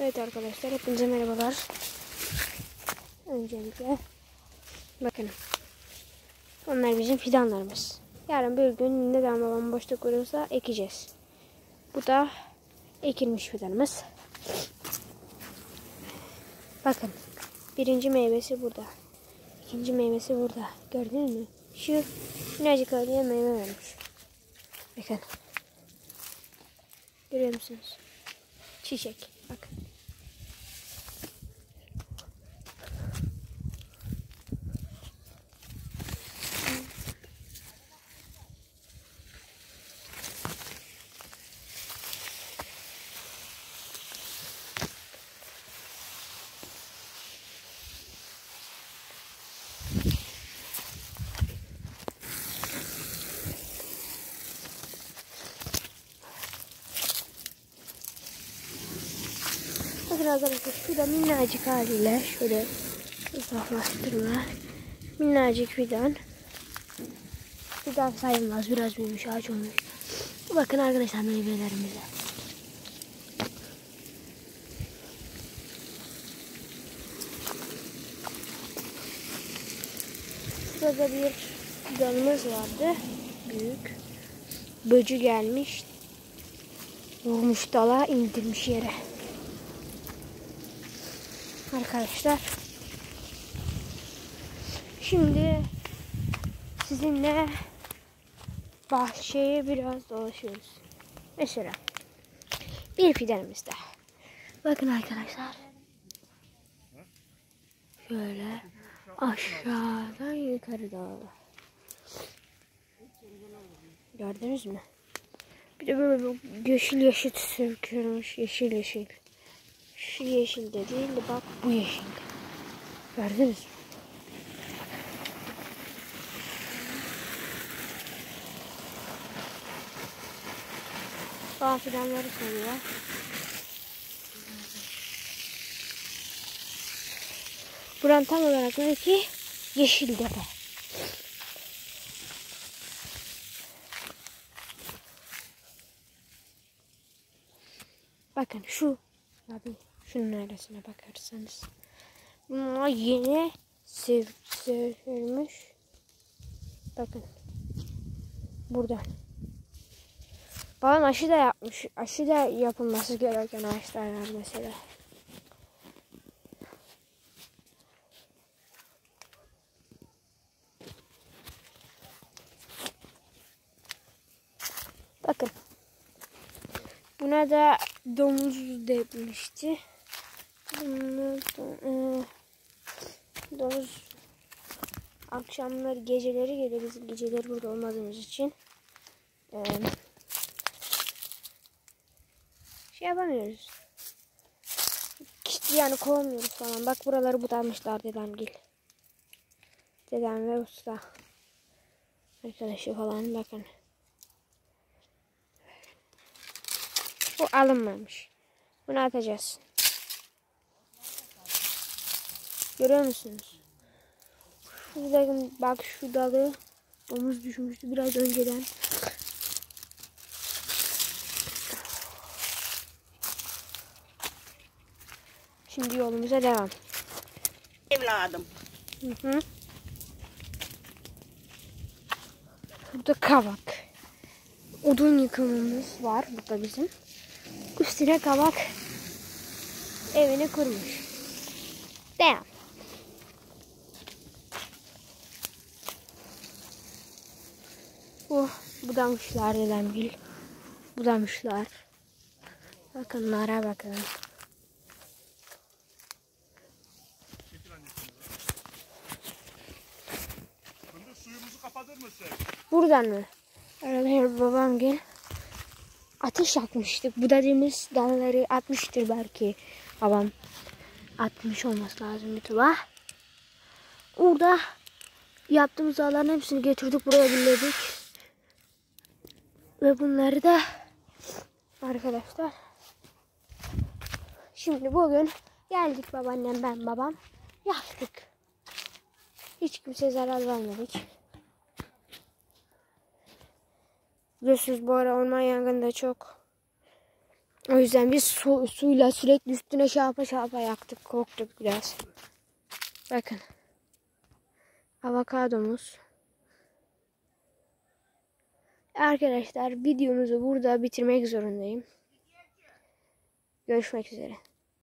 Evet arkadaşlar hepinize merhabalar. Öncelikle bakın. Onlar bizim fidanlarımız. Yarın bir gün neden babam boşluk olursa ekeceğiz. Bu da ekilmiş fidanımız. Bakın. Birinci meyvesi burada. İkinci meyvesi burada. Gördünüz mü? Şu minnacık ağrıya meyve vermiş. Bakın. Görüyor musunuz? Çiçek. Bakın. Bakın arkadaşlar şurada minnacık haliyle şöyle uzaklaştırma. Minnacık fidan. Fidan sayılmaz biraz büyümüş ağaç olmuş. Bakın arkadaşlar meyvelerimize. Şurada bir fidanımız vardı. Büyük. Böcü gelmiş. Vurmuş dala indirmiş yere. Arkadaşlar. Şimdi sizinle bahçeye biraz dolaşıyoruz. Mesela bir fidanımızda. Bakın arkadaşlar. Şöyle aşağıdan yukarı doğru. Gördünüz mü? Bir de böyle yeşil yeşil sürkülmüş yeşil yeşil. Şu yeşil de değil de bak bu yeşil. Gördünüz mü? Bazı fidanları soruyor. Buran tam olarak ne ki? Yeşil tepe. Bakın şu abi şunun arasına bakarsanız. Bunlar yeni sev sevilmiş. Bakın. Buradan. Babam aşı da yapmış. Aşı da yapılması gereken ağaçlar var mesela. Bakın. Buna da domuz demişti. Buna da, e, domuz akşamları geceleri gelir. Biz geceleri burada olmadığımız için e, şey yapamıyoruz. Yani kovamıyoruz falan. Bak buraları budanmışlar dedemgil. Dedem ve usta. Arkadaşı falan bakın. Bu alınmamış. Bunu atacağız. Görüyor musunuz? Şurada bak şu dalı domuz düşmüştü biraz önceden. Şimdi yolumuza devam. Evladım. Hı hı. Burada kavak. Odun yıkımımız var burada bizim. Üstüne kavak evini kurmuş. Devam. Bu budamışlar dedemgil. Budamışlar. Bakın. Kapatır mısın? Buradan mı? Arkadaşlar babam gel. Ateş yakmıştık. Bu dediğimiz dalları atmıştır belki. Babam atmış olması lazım YouTube'a. Orada yaptığımız dağların hepsini getirdik buraya birledik. Ve bunları da arkadaşlar şimdi bugün geldik babaannem ben babam yaktık. Hiç kimseye zarar vermedik. Biliyorsunuz bu ara orman yangını çok. O yüzden biz su, suyla sürekli üstüne şapa şapa yaktık. Korktuk biraz. Bakın. Avokadomuz. Arkadaşlar videomuzu burada bitirmek zorundayım. Görüşmek üzere.